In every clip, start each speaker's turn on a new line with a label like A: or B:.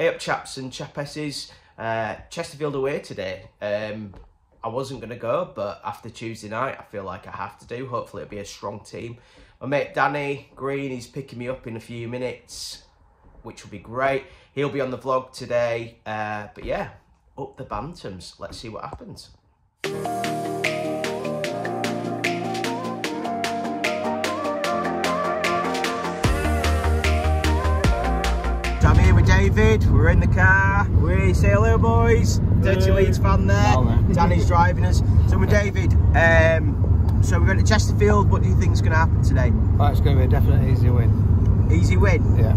A: Hey up chaps and chapesses. Uh, Chesterfield away today. Um, I wasn't going to go, but after Tuesday night, I feel like I have to do. Hopefully it'll be a strong team. My mate Danny Green he's picking me up in a few minutes, which will be great. He'll be on the vlog today. Uh, but yeah, up the Bantams. Let's see what happens. David. We're in the car. We say hello, boys. Dirty Leeds fan there. Danny's driving us. So we're David. Um, so we're going to Chesterfield. What do you think is going to happen today?
B: Well, it's going to be a definite easy win.
A: Easy win.
B: Yeah.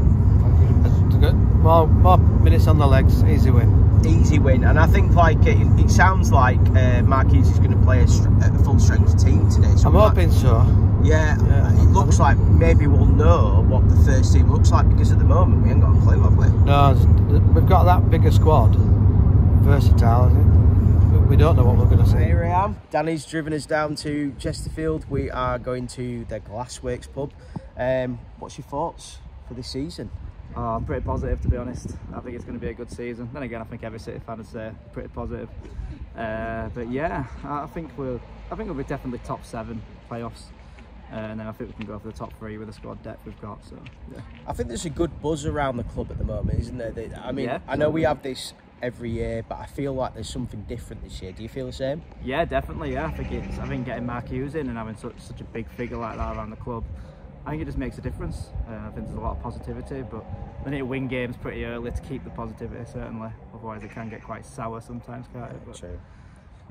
B: It's good. More, more minutes on the legs, easy win.
A: Easy win, and I think like it, it sounds like uh, Mark Hughes is going to play a, a full strength team today. So
B: I'm
A: might-
B: hoping so.
A: Yeah,
B: Yeah.
A: it looks like maybe we'll know what the first team looks like because at the moment we ain't got a clue, have we?
B: No, it's- we've got that bigger squad. Versatile, isn't it? We- We don't know what we're going to see.
A: Here I am. Danny's driven us down to Chesterfield. We are going to the Glassworks pub. Um, what's your thoughts for this season?
C: Oh, I'm pretty positive to be honest. I think it's going to be a good season. Then again, I think every City fan is uh, pretty positive. Uh, but yeah, I I think we'll. I think we'll be definitely top seven playoffs, uh, and then I think we can go for the top three with the squad depth we've got. So yeah,
A: I think there's a good buzz around the club at the moment, isn't there? That- I mean,
C: Yeah.
A: I know we have this every year, but I feel like there's something different this year. Do you feel the same?
C: yeah, definitely. Yeah, I think it's. I think getting Mark Hughes in and having such such a big figure like that around the club, I think it just makes a difference. Uh, I think there's a lot of positivity, but we need to win games pretty early to keep the positivity certainly. Otherwise, it can get quite sour sometimes, can't it? But,
A: True.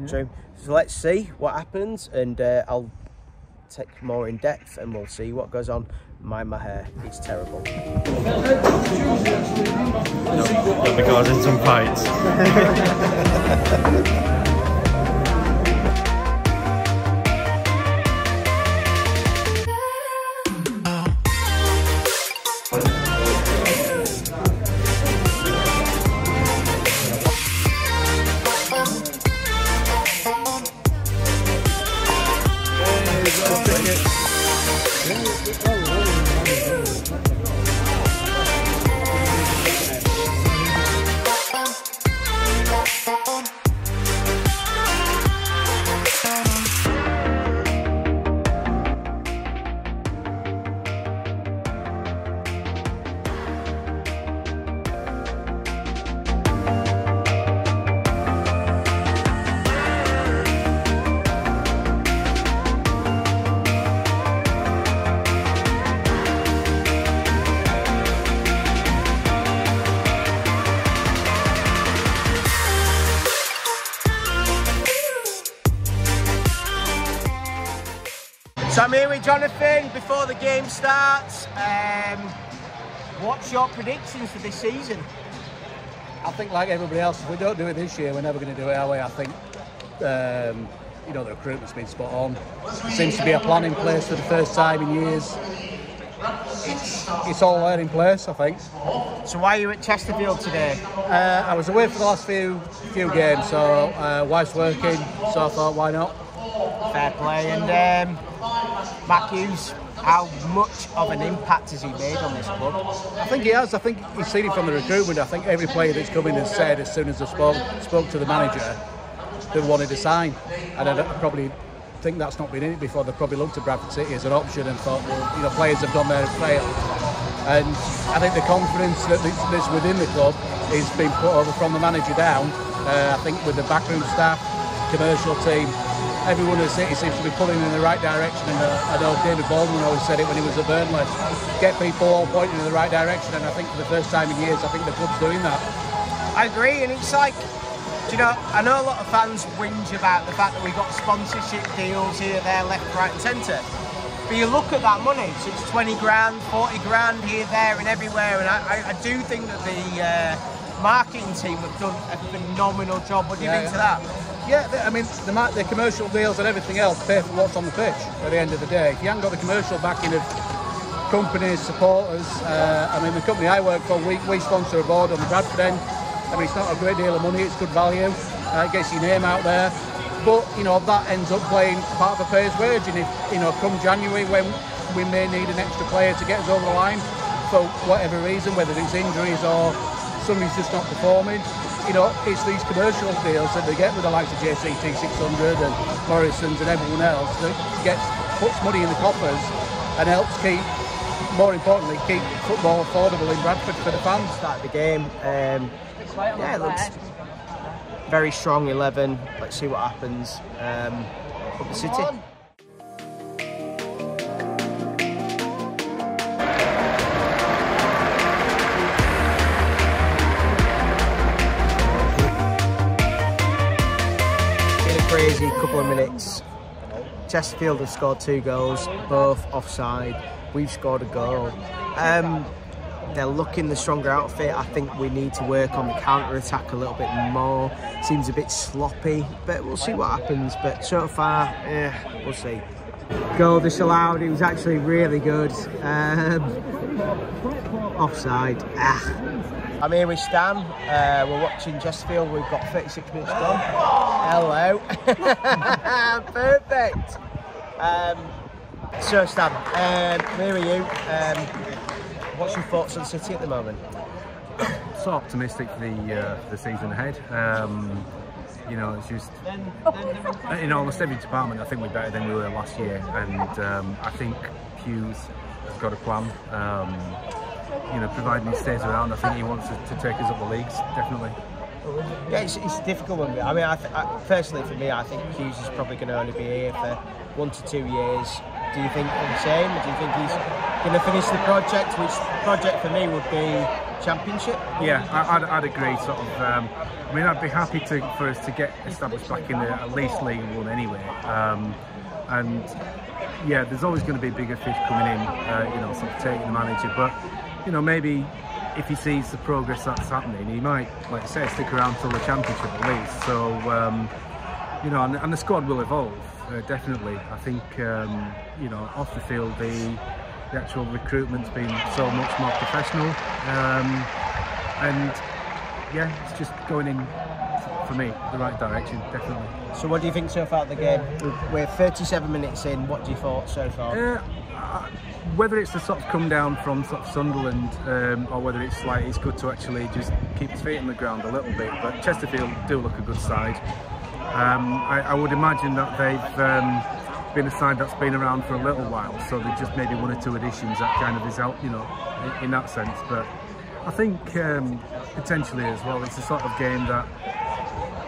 C: Yeah.
A: True. So let's see what happens, and uh, I'll take more in depth, and we'll see what goes on. Mind my hair; it's terrible.
D: because it's some fights.
A: So I'm Jonathan before the game starts. Um, what's your predictions for this season?
E: I think, like everybody else, if we don't do it this year, we're never going to do it our way. I think, um, you know, the recruitment's been spot on. Seems to be a plan in place for the first time in years. It's, it's all there in place, I think.
A: So why are you at Chesterfield today?
E: Uh, I was away for the last few few games, so uh, wife's working, so I thought, why not?
A: Fair play. And um, how much of an impact has he made on this club?
E: I think he has. I think he's seen it from the recruitment. I think every player that's come in has said as soon as they spoke, spoke to the manager, they wanted to sign. And I probably think that's not been in it before. They probably looked at Bradford City as an option and thought, well, you know, players have gone there and. And I think the confidence that that's within the club is being put over from the manager down. Uh, I think with the backroom staff, commercial team, everyone at City seems to be pulling in the right direction. And uh, I know David Baldwin always said it when he was at Burnley, get people all pointing in the right direction. And I think for the first time in years, I think the club's doing that.
A: I agree, and it's like, do you know, I know a lot of fans whinge about the fact that we've got sponsorship deals here, there, left, right, and centre. But you look at that money, so it's 20 grand, 40 grand here, there, and everywhere. And I, I, I do think that the uh, marketing team have done a phenomenal job. What do you
E: Yeah,
A: think to that?
E: Yeah, the- I mean, the, the commercial deals and everything else pay for what's on the pitch at the end of the day. If you haven't got the commercial backing of companies, supporters, uh, I mean, the company I work for, we, we sponsor a board on the Bradford end. I mean, it's not a great deal of money, it's good value, uh, it gets your name out there. But, you know, that ends up playing part of a player's wage. And if, you know, come January when we may need an extra player to get us over the line for whatever reason, whether it's injuries or somebody's just not performing, you know, it's these commercial deals that they get with the likes of JCT 600 and Morrison's and everyone else that gets puts money in the coffers and helps keep, more importantly, keep football affordable in Bradford for the fans.
A: To start the game. Um, yeah, it looks very strong 11. Let's see what happens. Um, up the city. Couple of minutes. Chesterfield have scored two goals, both offside. We've scored a goal. Um, they're looking the stronger outfit. I think we need to work on the counter attack a little bit more. Seems a bit sloppy, but we'll see what happens. But so far, yeah, we'll see. Goal disallowed. It was actually really good. Um, offside. Ah. I'm here with Stan. Uh, we're watching Chesterfield. We've got 36 minutes gone. Hello. Perfect. Um, so Stan, um, where are you? Um, what's your thoughts on City at the moment?
F: so optimistic for the uh, the season ahead. Um, you know, it's just in almost every department. I think we're better than we were last year, and um, I think Hughes has got a plan. Um, you know, providing he stays around, I think he wants to, to take us up the leagues, definitely.
A: Yeah, it's, it's a difficult one. I mean, I, th- I personally for me, I think Hughes is probably going to only be here for one to two years. Do you think the same? Or do you think he's going to finish the project? Which project for me would be championship?
F: Yeah, I, I'd, I'd agree. Sort of. Um, I mean, I'd be happy to for us to get established back in the, at least League One anyway. Um, and yeah, there's always going to be bigger fish coming in. Uh, you know, sort of taking the manager, but you know, maybe if he sees the progress that's happening, he might, like I say, stick around till the championship at least. So, um, you know, and, and, the squad will evolve uh, definitely. I think, um, you know, off the field, the the actual recruitment's been so much more professional, um, and yeah, it's just going in for me the right direction, definitely.
A: So, what do you think so far of the game? We're 37 minutes in. What do you thought so far?
F: Uh, whether it's the sort of come down from sort of Sunderland um, or whether it's like it's good to actually just keep his feet on the ground a little bit. But Chesterfield do look a good side. Um, I, I, would imagine that they've um, been a side that's been around for a little while, so they just maybe one or two additions that kind of is out, you know, in, in that sense. But I think um, potentially as well, it's a sort of game that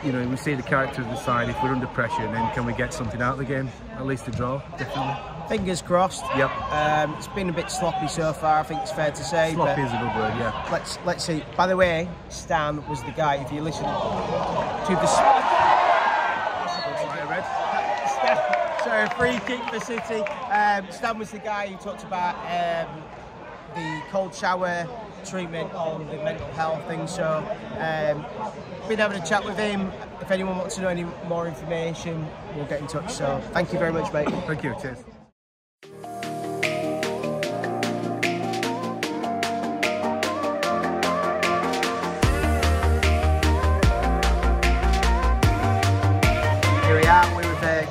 F: you know we see the character of the side. If we're under pressure, then can we get something out of the game? At least a draw, definitely.
A: Fingers crossed.
F: Yep.
A: Um, it's been a bit sloppy so far. I think it's fair to say.
F: Sloppy is a good word. Yeah.
A: Let's let's see. By the way, Stan was the guy. If you listen to the. Sorry, free kick for City. Um, Stan was the guy who talked about um, the cold shower treatment on the mental health thing. So, um, been having a chat with him. If anyone wants to know any more information, we'll get in touch. So, thank you very much, mate.
F: Thank you. Cheers.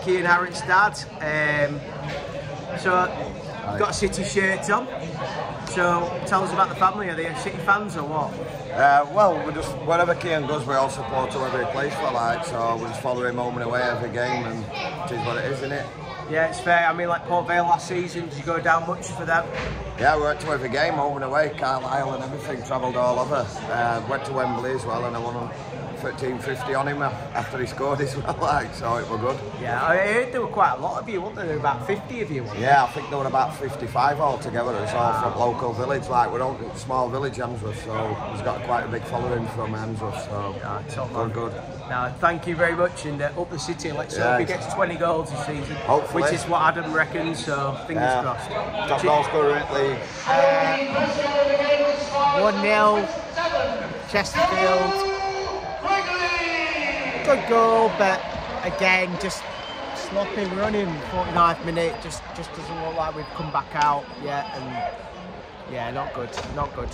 A: Uh, Kian dad. Um, so, got a City shirt on. So, tell us about the family. Are they City fans or what?
G: Uh, well, we just wherever Kian goes, we all support whoever he plays for. Like, so we just follow him home and away every game, and it is what it is, isn't it?
A: Yeah, it's fair. I mean, like Port Vale last season, did you go down much for them?
G: Yeah, we went to every game, home and away, Carlisle and everything. Travelled all over. Uh, went to Wembley as well, and I won 1350 on him after he scored as well, like, so it was good.
A: Yeah, I heard there were quite a lot of you, weren't there? There were about 50 of you,
G: Yeah, I think there were about 55 altogether. It's all from local village, like, we're all small village, Emsworth, so he's got quite a big following from Emsworth, so
A: yeah, top
G: good, good.
A: Now, thank you very much, and uh, up the city, let's
G: yeah,
A: hope he gets 20 goals this season,
G: Hopefully.
A: which is what Adam reckons, so fingers
G: yeah.
A: crossed.
G: Top goal scorer in the league.
A: Uh, 1-0, Chesterfield good goal, but again, just sloppy. In 49th minute. Just just doesn't look like we've come back out yet, and yeah, not good, not good.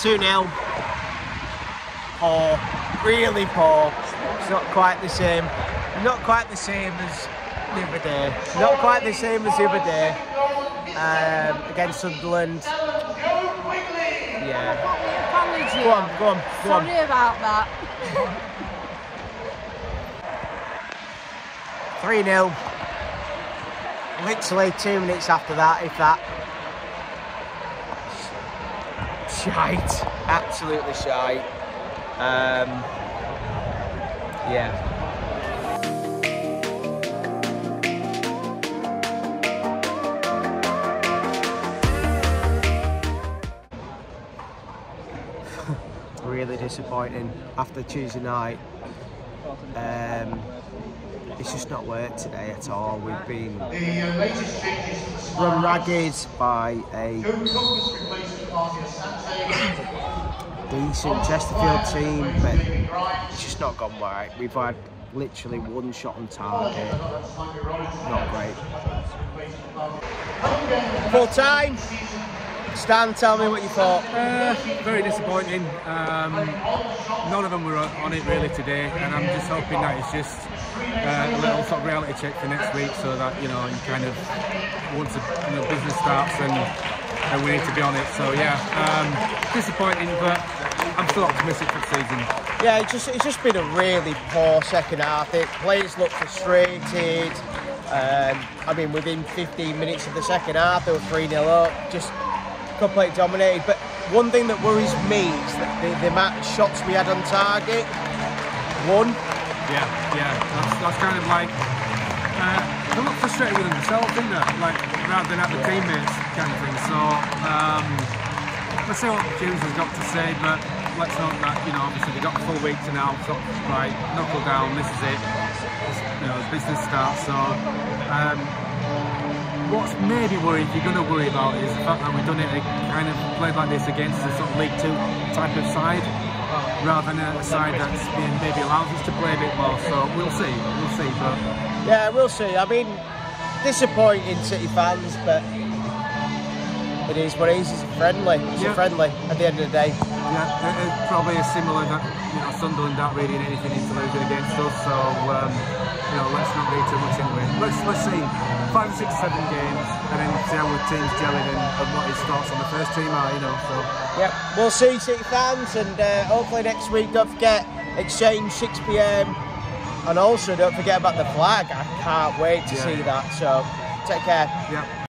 A: Two 0 Poor, really poor. It's not quite the same. not quite the same as the other day. Not quite the same as the other day um, against Sunderland. Yeah. Go on, go on, go on.
H: Sorry about that.
A: 3 0. Literally two minutes after that, if that. Shite. Absolutely shite. Um, yeah. Disappointing after Tuesday night. Um, it's just not worked today at all. We've been run ragged by a decent Chesterfield team, but it's just not gone right. We've had literally one shot on target. Not great. Full time. Stan, tell me what you thought.
F: Uh, very disappointing. Um, none of them were on it really today, and I'm just hoping that it's just uh, a little sort of reality check for next week, so that you know you kind of once the you know, business starts and, and we need to be on it. So yeah, um, disappointing, but I'm still optimistic for the season.
A: Yeah, it's just it's just been a really poor second half. It players look frustrated. Um, I mean, within 15 minutes of the second half, they were 3 0 up, just completely dominated. But one thing that worries me is that the, the amount of shots we had on target. One,
F: Yeah, yeah, that's, that's kind of like uh, they look frustrated with themselves, didn't? Like rather than at the teammates kind of thing. So um, let's see what James has got to say, but let's hope that you know obviously they've got a full week to now of right knuckle down. This is it. You know, business starts. So. Um, What's maybe worried, you're going to worry about is the fact that we've done it kind of played like this against a sort of League Two type of side, rather than a side that's maybe allows us to play a bit more. So we'll see, we'll see. But
A: yeah, we'll see. I mean, disappointing City fans, but it is what it is. It's friendly. It's
F: Yeah.
A: a friendly at the end of the day.
F: yeah, it, it's probably a similar that you know Sunderland aren't reading anything into losing against us. So um, you know, let's not read too much into it. Let's let's see five, six, seven games, and then see how the team's gelling and, and what his thoughts on the first team are. You know, so.
A: Yep, we'll see City fans, and uh, hopefully next week. Don't forget exchange 6 p.m. And also don't forget about the flag. I can't wait to
F: Yeah.
A: see that. So take care.
F: Yeah.